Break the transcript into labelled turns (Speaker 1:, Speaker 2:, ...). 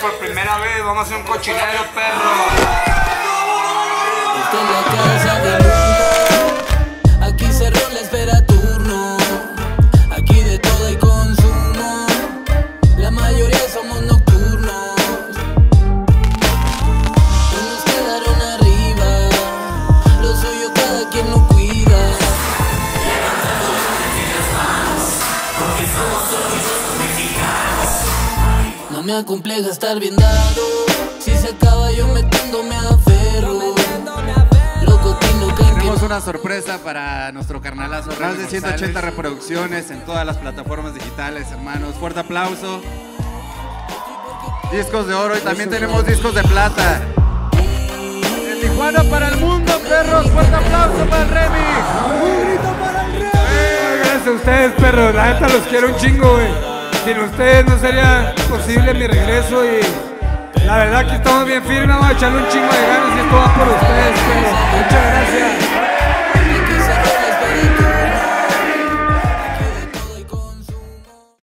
Speaker 1: por primera vez, vamos a hacer un cochinero, perro.
Speaker 2: Esta es la casa del mundo. Aquí cerró la espera turno. Aquí de todo hay consumo. La mayoría somos nocturnos. Unos quedaron arriba. Lo suyo cada quien lo cuida. No me acompleja estar bien dado. Si se acaba yo metiéndome a ferro. Loco,
Speaker 3: Tenemos una sorpresa para nuestro carnalazo. Más de 180 reproducciones en todas las plataformas digitales, hermanos. Fuerte aplauso. Discos de oro y también tenemos discos de plata. De Tijuana para el mundo, perros. Fuerte aplauso para el Remy.
Speaker 4: Gracias a ustedes, perros. La neta los quiero un chingo, güey. Sin ustedes no sería posible mi regreso y la verdad que estamos bien firmes. Vamos a echarle un chingo de ganas y esto va por ustedes,